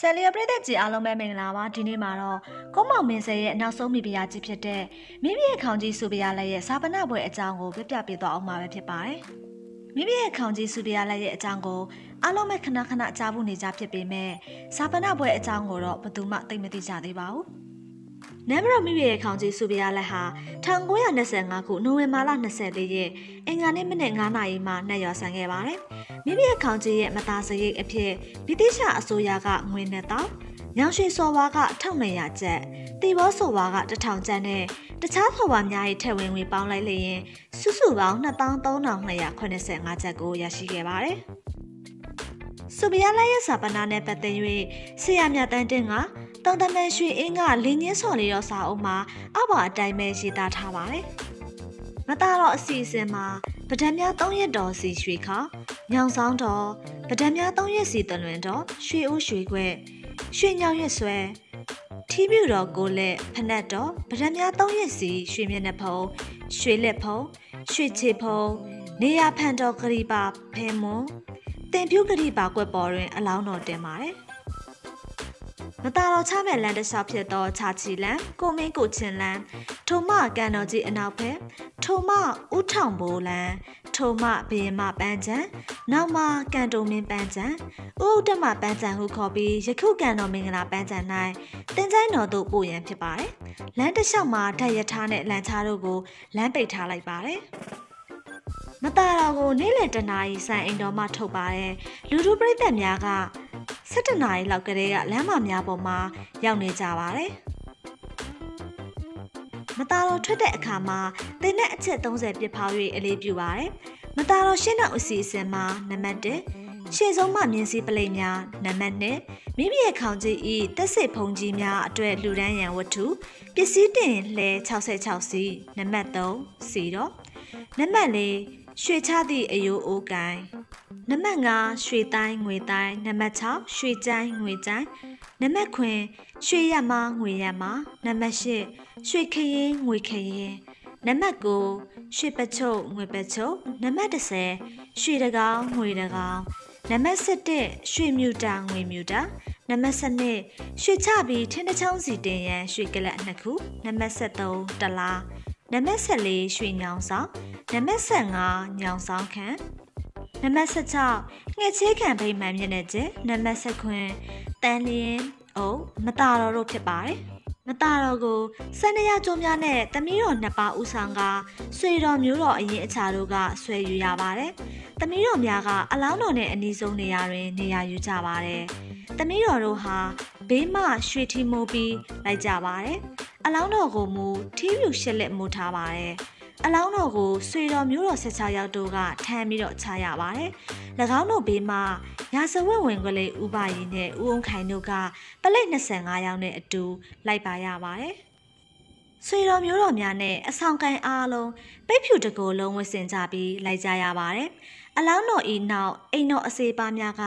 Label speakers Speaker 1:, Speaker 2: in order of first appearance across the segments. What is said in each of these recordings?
Speaker 1: ဆယ်လီယပရိသတ်ကြီးအားလုံးပဲမင်္ဂလာပါဒီနေ့မှာတော့ကုန်းမောင်မင်းဆဲရဲ့နောက်ဆုံးမိဖုရားကြီးဖြစ်တဲ့မိမိရဲ့ခေါင်းကြီးစုဖုရားလက်ရဲ့ဇာပနာပွဲအကြောင်းကိုပြပြပေးသွားအောင်မှာပဲဖြစ်ပါတယ်မိမိရဲ့ခေါင်းကြီးစုဖုရားလက်ရဲ့အကြောင်းကိုအားလုံးပဲခဏခဏကြားဖို့နေကြဖြစ်ပေမဲ့ဇာပနာပွဲအကြောင်းကိုတော့ဘယ်သူမှသိမသိကြသေးပါဘူးနမ်ဘရမိမိရဲ့ခေါင်းကြီးစုဖုရားလက်ဟာ1925ခုနိုဝင်ဘာလ24ရက်အင်္ဂါနေ့မနက်9:00နာရီမှနှက်ရွာဆန်ခဲ့ပါတယ်။ မိမိရဲ့ခေါင်းကြီးရဲ့မသားစရိတ်အဖြစ်ဗြိတိရှအစိုးရကငွေနဲ့တောင်းညောင်ရွှေစော်ဝါက1200ကျပ်တီဘောစော်ဝါက1000ကျပ်နဲ့တခြားဖော်ဝါများရဲ့ထက်ဝင်ငွေပေါင်းလိုက်လျင်စုစုပေါင်း2385ကျပ်ကိုရရှိခဲ့ပါတယ်။စူပီယာလိုက်ရဲ့စာပနာနဲ့ပတ်သက်၍ဆရာမြတ်တန်းတင်ကတောင်တမန်ရွှေအင်းကလင်းချင်းစော်လေးရောစာအုပ်မှာအဘအတိုင်းပဲရေးသားထားပါတယ်။ မသားတော့အစီအစဉ်မှာဗဒံများ၃ရက်တော်စီရွှေခါညောင်ဆောင်တော်ဗဒံများ၃ရက်စီတလွင်တော်ရွှေဦးရွှေခွဲရွှေညောင်ရွက်ဆွဲထီးပြူတော်ကိုလက်ဖနက်တော်ဗဒံများ၃ရက်စီရွှေမျက်နှာဖုံးရွှေလက်ဖုံးရွှေချေဖုံးနေရဖန်တော်ဂရိပါဖဲမွန်တင်ပြူဂရိပါကွက်ပေါ်တွင်အလောင်းတော်တင်ပါတယ်မ တာတော်ချမဲ့လန်တလျှောက်ဖြစ်သောခြာချီလန်ကိုမင်းကိုချင်းလန်ထုံမကန်တော်ကြီးအနောက်ဘက်ထုံမဥထောင်ဘိုးလန်ထုံမဘရင်မပန်းချံနောက်မှကန်တုံမင်းပန်းချံဥဥတမပန်းချံဟုခေါ်ပြီးယခုကန်တော်မင်္ဂလာပန်းချံ၌တင်ချိုင်းတော်သို့ပို့ရန်ဖြစ်ပါတယ်လမ်းတစ်လျှောက်မှာဓာတ်ရထားနဲ့လမ်းချားတို့ကိုလမ်းပိတ်ထားလိုက်ပါတယ်မတာတော်ကိုနေ့လယ်တနာရီဆိုင်အိမ်တော်မှထုတ်ပါတယ်လူလူပြိသက်များက 7နာရီလောက်ကလေးကလမ်းမများပေါ်မှာရောက်နေကြပါတယ်မတာတော်ထွက်တဲ့အခါမှာတင်းနဲ့အချက်30ပြစ်ဖောက်၍အလေးပြုပါတယ်မတာတော်ရှင်းနောက်အစီအစဉ်မှာနံပါတ်1ရှေ့ဆုံးမှမြင်းစည်းပလိတ်များနံပါတ်2မိမိရဲ့ခေါင်းကြီးဤတက်စိတ်ဖုံကြီးများအတွက်လူဒန်းရန်ဝတ္ထုပစ္စည်းတင်လဲ66စီနံပါတ်3စီတော့နံပါတ်4ရွှေချသည့်အယိုးအိုးကိုင်း နံပါတ်5ရွှေတိုင်းငွေတိုင်းနံပါတ်6ရွှေကျိုင်းငွေကျိုင်းနံပါတ်9ရွှေရမငွေရမနံပါတ်10ရွှေခရင်ငွေခရင်နံပါတ်9ရွှေပချုပ်ငွေပချုပ်နံပါတ်10ရွှေတကောင်ငွေတကောင်နံပါတ်17ရွှေမြူတာငွေမြူတာနံပါတ်12ရွှေချပြီးထင်းတစ်ချောင်းစီတင်ရန်ရွှေကလပ်နှစ်ခုနံပါတ်73တလားနံပါတ်14ရွှေညောင်ဆောင်နံပါတ်15ညောင်ဆောင်ခန့် နံပါတ်16ငှက်ချေးခံဖိမှန်မြင့်တဲ့ကျနံပါတ်19တန်လျင်အုပ်မတာတော်တို့ဖြစ်ပါတယ်မတာတော်ကိုစန္ဒရကျုံများနဲ့တမီးတော်နှစ်ပါးဦးဆောင်ကဆွေတော်မျိုးတော်အရင်အခြားတို့ကဆွဲယူရပါတယ်။တမီးတော်များကအလောင်းတော်နဲ့အနီးဆုံးနေရာတွင်နေရာယူကြပါတယ်။တမီးတော်တို့ဟာဘေးမှရွှေထီမိုးပြီးလိုက်ကြပါတယ်။အလောင်းတော်ကိုမူထီးပြူရှစ်လက်မူထားပါတယ်။ အလောင်းတော်ကိုဆွေတော်မျိုးတော်ဆက်ချယောက်တို့ကထမ်းပြီးတော့ချရပါတယ်။၎င်းတို့ဘေးမှာရာဇဝတ်ဝင်ကလေးဥပယီနဲ့ဦးအောင်ခိုင်တို့ကပလိတ်25ယောက်နဲ့အတူလိုက်ပါရပါတယ်။ဆွေတော်မျိုးတော်များနဲ့အဆောင်ကိုင်းအားလုံးပိတ်ဖြူတကိုယ်လုံးဝဆင်ကြပြီးလိုက်ကြရပါတယ်။အလောင်းတော်ဤနောက်အိမ်တော်အစေပါများက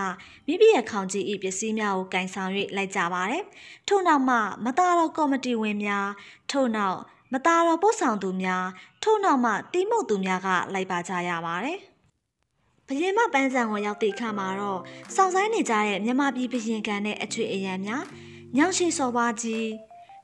Speaker 1: မိမိရဲ့ခေါင်းကြီးဤပစ္စည်းများကိုကင်ဆောင်၍လိုက်ကြပါတယ်။ထို့နောက်မှမသားတော်ကော်မတီဝင်များထို့နောက် မသားတော်ပို့ဆောင်သူများထို့နောက်မှတီးမှုတ်သူများကလိုက်ပါကြရပါတယ်။ဘရင်မပန်းစံကိုရောက်တဲ့အခါမှာတော့စောင့်ဆိုင်နေကြတဲ့မြမပြည်ဘရင်ကန်နဲ့အချွေအရံများညောင်ရှိစော်ပါကြီး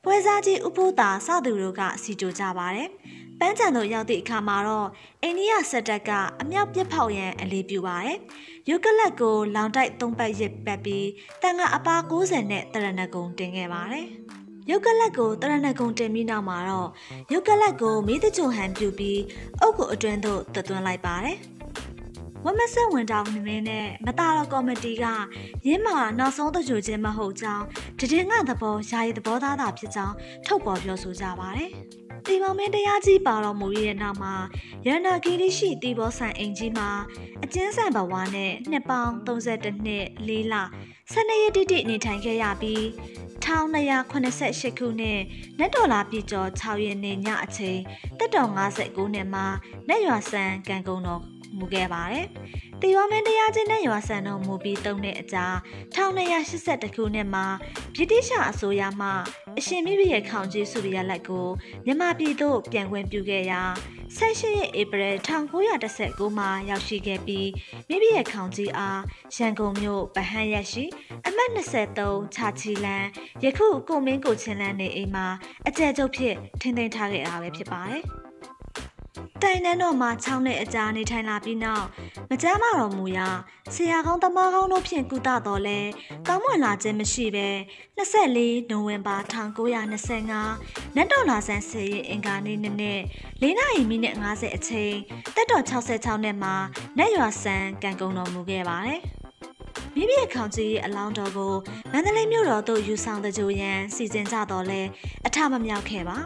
Speaker 1: ပွဲစားကြီးဥပိုးတာစသူတို့ကစီကြိုကြပါတယ်ပန်းချံတို့ရောက်တဲ့အခါမှာတော့အိန္ဒိယစက်တပ်ကအမြောက်ပြစ်ဖောက်ရန်အလေးပြုပါတယ်။ယုကလတ်ကိုလောင်တိုက်သုံးပတ်ရစ်ပတ်ပြီးတန်ကအပါ90နဲ့တရဏဂုံတင်ခဲ့ပါတယ်။ ယုတ်ကလတ်ကိုတရဏဂုံတင်ပြီးနောက်မှာတော့ယုတ်ကလတ်ကိုမီးတကြုံဟန်ပြုပြီးအုတ်ကိုအတွင်းသို့တသွင်းလိုက်ပါတယ်။ဝမဆက်ဝင်တောင်းနေမင်းနဲ့မတာတော့ကော်မတီကရင်းမာနောက်ဆုံးတကြိုချင်းမဟုတ်ကြောင်းတည်ငါသဘောယာယီသဘောသားတာဖြစ်ကြောင်းထုတ်ပေါ်ပြောဆိုကြပါတယ်။တီမောင်မင်းတရားကြီးပါတော်မူရဲ့နောက်မှာရန္နာဂီရီရှိတီဘောဆန်အိမ်ကြီးမှာအကျဉ်းဆန်ဘဝနဲ့နှစ်ပေါင်း32နှစ်၄လ12ရက်တိတိနေထိုင်ခဲ့ရပြီး 1288ခုနှစ်နက်ဒေါ်လာပြည်ကျော်6ရက်နေ့ညအချိန်တက်တော်59နှစ်မှာနက်ရွာဆန်ကံကုန်းတော်မူခဲ့ပါတယ်။တီယောမင်းတရားချင်းနဲ့ရွာဆန်တော်မူပြီးသုံးတဲ့အကြာ1282ခုနှစ်မှာဗြိတိရှအစိုးရမှအရှင်မိဘရဲ့ခေါင်းကြီးစုရလက်ကိုမြန်မာပြည်သို့ပြန်ခွင့်ပြုခဲ့ရာ 18ရက်ဧပြီ1919မှာရောက်ရှိခဲ့ပြီးမိမိရဲ့ခေါင်းကြီးအားရန်ကုန်မြို့ဗဟန်းရက်ရှိ အမှတ်23ချာချီလန်ယခုကိုမင်းကိုချင်းလန်းနေအိမ်မှာအကျယ်ချုပ်ဖြစ်ထင်းထင်းထားခဲ့တာပဲဖြစ်ပါတယ်။ တိုင်နန်းတော်မှာ6နှစ်အကြာနေထိုင်လာပြီးနောက်မကြမ်းမတော်မူရာဆရာကောင်းတမကောင်းတို့ဖြင့်ကုသတော်လဲကောင်းမွန်လာခြင်းမရှိပဲ24နိုဝင်ဘာ1925နတ်တော်လာဆန်းစေရင်အင်္ဂါနေ့နေ့နဲ့4နာရီမိနစ်50အချိန်တက်တော်66နှစ်မှာနတ်ရွာဆန်းကံကုန်တော်မူခဲ့ပါတယ်မိမိရဲ့ခေါင်းကြီးအလောင်းတော်ကိုမန္တလေးမြို့တော်သို့ယူဆောင်တဲ့ကြိုရန်စီစဉ်ကြတော့လဲအထမမြောက်ခဲ့ပါ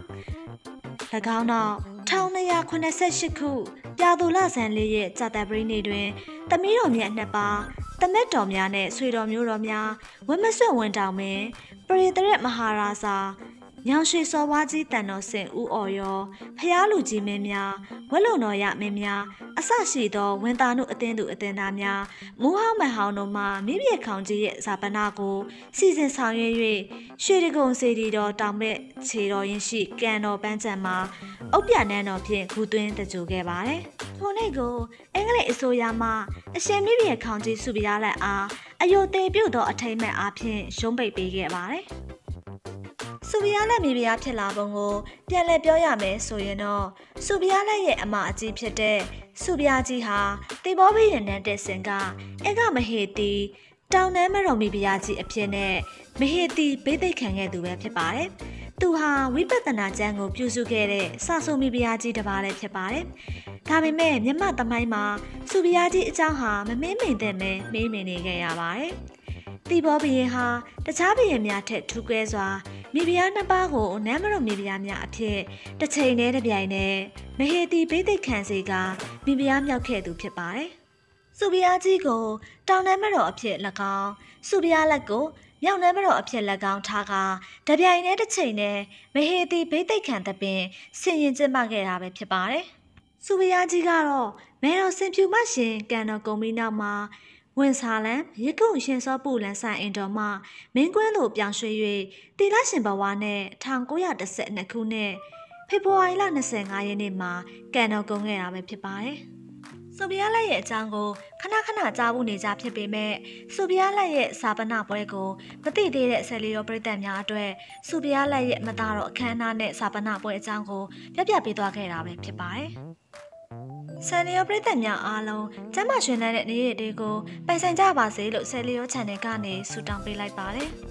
Speaker 1: ၎င်းနောက် 1288ခုပြာသူလဆန်လေးရဲ့ကြာတပရိနေတွင်သမီးတော်မြတ်နှစ်ပါးတမက်တော်များနဲ့ဆွေတော်မျိုးတော်များဝင်းမဆွတ်ဝင်တောင်မင်းပရိသရက်မဟာရာဇာ ညောင်ရွှေစော်ဝါကြီးတန်တော်စင်ဦးအော်ရောဖျားလူကြီးမင်းများဝက်လုံတော်ရမင်းများအဆရှိသောဝန်တာနုအသင်းသူအသင်းသားများမူဟောင်းမဟောင်းတို့မှမိမြေခေါင်ကြီးရဲ့ဇာပနာကိုစီစဉ်ဆောင်ရွက်၍ရွှေတကုံစီတီတော်တောင်မဲ့ခြေတော်ရင်ရှိကံတော်ပန်းချံမှာအုတ်ပြနန်းတော်ဖြင့်ဂူသွင်းတကြိုခဲ့ပါတယ်။ထိုနေ့ကိုအင်္ဂလိပ်အစိုးရမှအရှင်မိမြေခေါင်ကြီးစုပြားလက်အားအယုသေးပြုတ်သောအထိမ့်မဲ့အားဖြင့်ရုံးပိတ်ပေးခဲ့ပါတယ်။ စူပီယာလက်မိဖုရားဖြစ်လာပုံကိုပြန်လည်ပြောရမယ်ဆိုရင်တော့စူပီယာလက်ရဲ့အမအကြီးဖြစ်တဲ့စူပီယာကြီးဟာတေဘောဘိရနန်းတဲ့စင်ကအကမဟေတီတောင်နန်းမတော်မိဖုရားကြီးအဖြစ်နဲ့မဟေတီဘိသိက်ခံခဲ့သူပဲဖြစ်ပါတယ်။သူဟာဝိပဿနာကျမ်းကိုပြုစုခဲ့တဲ့စာဆိုမိဖုရားကြီးတစ်ပါးလည်းဖြစ်ပါတယ်။ဒါပေမဲ့မြမသမိုင်းမှာစူပီယာကြီးအကြောင်းဟာမမင်းမိန်တဲ့မဲမေးမြင်နေခဲ့ရပါတယ်။တီဘောဘီရင်ဟာတခြားဘီရင်များထက်ထူးကဲစွာ မိဖုရားနှစ်ပါးကိုနမ်းမတော်မိဖုရားများအဖြစ်တစ်ချိန်တည်းတစ်ပြိုင်တည်းမဟေတီဘိသိက်ခံစီကမိဖုရားမြောက်ခဲ့သူဖြစ်ပါတယ်။စုဘုရားကြီးကိုတောင်နမ်းမတော်အဖြစ်၎င်းစုဘုရားလက်ကိုမြောက်နမ်းမတော်အဖြစ်၎င်းထားကတပြိုင်တည်းတစ်ချိန်တည်းမဟေတီဘိသိက်ခံသပင်ဆင်ရင်ကျင်းပခဲ့တာပဲဖြစ်ပါတယ်။စုဘုရားကြီးကတော့မဲတော်စင်ဖြူမရှင်ကံတော်ကုံပြီးနောက်မှာ ဝင်စာလန်ရကုရှင်စောပူလန်ဆိုင်အင်တော်မှမင်းကွင်းသို့ပြောင်းရွှေ့၍တီလာရှင်ဘဝနဲ့1912ခုနှစ်ဖေဖော်ဝါရီလ25ရက်နေ့မှာကန်တော်ကုန်ခဲ့တာပဲဖြစ်ပါတယ်။ဆိုဗီယက်လက်ရဲ့အကြောင်းကိုခဏခဏကြားဖို့နေကြဖြစ်ပေမဲ့ဆိုဗီယက်လက်ရဲ့စာပနာပွဲကိုမသိသေးတဲ့ဆယ်လီရောပြည်သက်များအတွက်ဆိုဗီယက်လက်ရဲ့မသားတော်အခမ်းအနားနဲ့စာပနာပွဲအကြောင်းကိုပြပြပေးသွားခဲ့တာပဲဖြစ်ပါတယ်။ ဆယ်လီယိုပရိသတ်များအားလုံးကျမ်းမာရှင်တဲ့နေ့ရက်တွေကိုပိုင်ဆိုင်ကြပါစေလို့ဆယ်လီယို channel ကနေဆုတောင်းပေးလိုက်ပါတယ်။